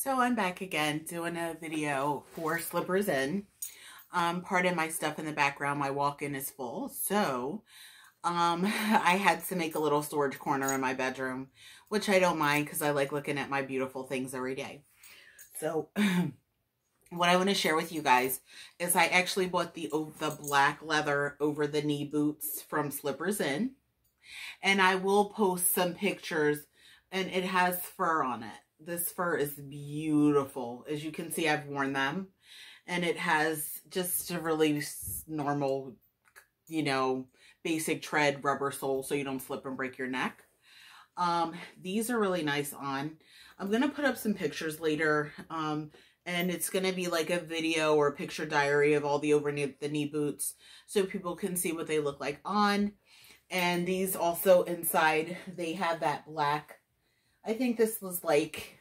So I'm back again doing a video for Slippers In. Um, pardon my stuff in the background. My walk-in is full. So um, I had to make a little storage corner in my bedroom, which I don't mind because I like looking at my beautiful things every day. So what I want to share with you guys is I actually bought the, the black leather over the knee boots from Slippers In. And I will post some pictures and it has fur on it. This fur is beautiful. As you can see, I've worn them. And it has just a really normal, you know, basic tread rubber sole so you don't slip and break your neck. Um, these are really nice on. I'm going to put up some pictures later. Um, and it's going to be like a video or a picture diary of all the over the knee boots so people can see what they look like on. And these also inside, they have that black I think this was like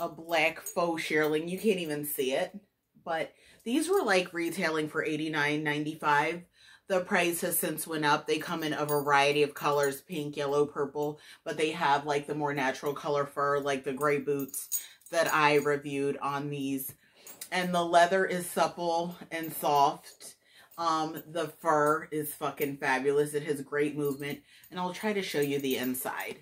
a black faux shearling. You can't even see it. But these were like retailing for $89.95. The price has since went up. They come in a variety of colors, pink, yellow, purple. But they have like the more natural color fur, like the gray boots that I reviewed on these. And the leather is supple and soft. Um, the fur is fucking fabulous. It has great movement. And I'll try to show you the inside.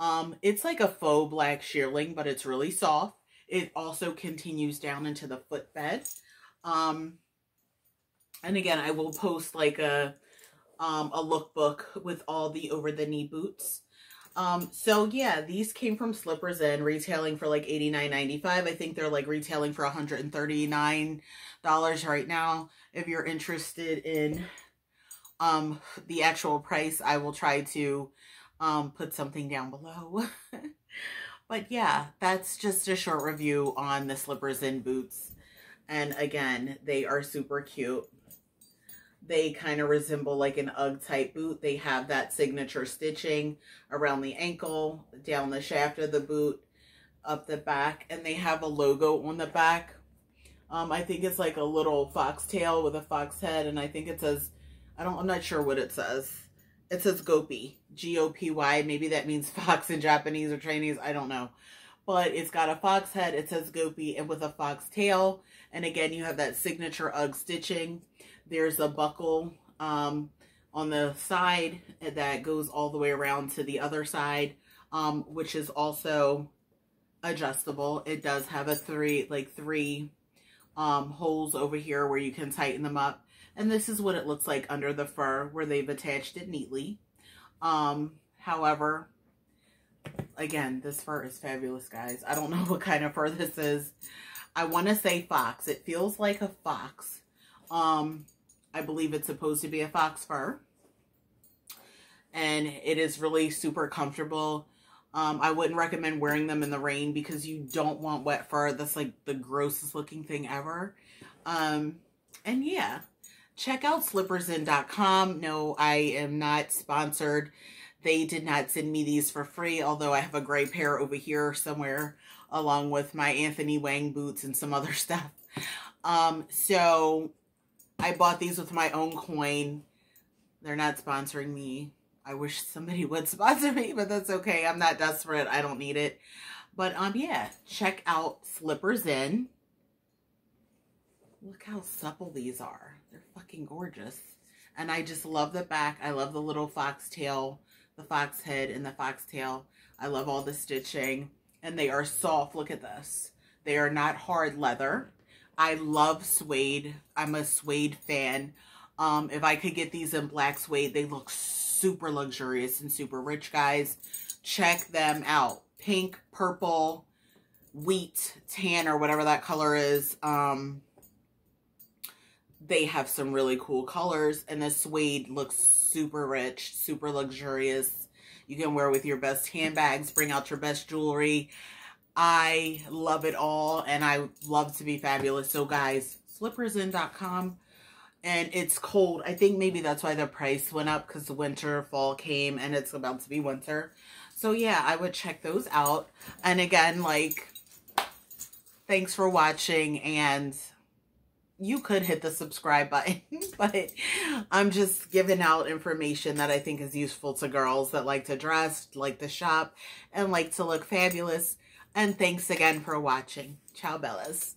Um, it's like a faux black shearling, but it's really soft. It also continues down into the footbed. Um, and again, I will post like a, um, a lookbook with all the over-the-knee boots. Um, so yeah, these came from Slippers In, retailing for like $89.95. I think they're like retailing for $139 right now. If you're interested in um, the actual price, I will try to um, put something down below. but yeah, that's just a short review on the Slippers In boots. And again, they are super cute. They kind of resemble like an UGG type boot. They have that signature stitching around the ankle, down the shaft of the boot, up the back. And they have a logo on the back. Um, I think it's like a little foxtail with a fox head. And I think it says, I don't, I'm not sure what it says. It says Gopy, G-O-P-Y. Maybe that means fox in Japanese or Chinese. I don't know. But it's got a fox head. It says Gopy and with a fox tail. And again, you have that signature UGG stitching. There's a buckle um, on the side that goes all the way around to the other side, um, which is also adjustable. It does have a three, like three um, holes over here where you can tighten them up. And this is what it looks like under the fur where they've attached it neatly. Um, however, again, this fur is fabulous, guys. I don't know what kind of fur this is. I want to say fox. It feels like a fox. Um, I believe it's supposed to be a fox fur. And it is really super comfortable. Um, I wouldn't recommend wearing them in the rain because you don't want wet fur. That's like the grossest looking thing ever. Um, and yeah, check out slippersin.com. No, I am not sponsored. They did not send me these for free, although I have a gray pair over here somewhere along with my Anthony Wang boots and some other stuff. Um, so I bought these with my own coin. They're not sponsoring me. I wish somebody would sponsor me, but that's okay. I'm not desperate. I don't need it. But um, yeah, check out Slippers In. Look how supple these are. They're fucking gorgeous. And I just love the back. I love the little foxtail, the fox head and the foxtail. I love all the stitching. And they are soft. Look at this. They are not hard leather. I love suede. I'm a suede fan. Um, if I could get these in black suede, they look super luxurious and super rich, guys. Check them out. Pink, purple, wheat, tan, or whatever that color is. Um, they have some really cool colors and the suede looks super rich, super luxurious. You can wear with your best handbags, bring out your best jewelry. I love it all and I love to be fabulous. So guys, slippersin.com and it's cold. I think maybe that's why the price went up because the winter, fall came and it's about to be winter. So yeah, I would check those out. And again, like, thanks for watching and you could hit the subscribe button, but I'm just giving out information that I think is useful to girls that like to dress, like to shop, and like to look fabulous. And thanks again for watching. Ciao, Bellas.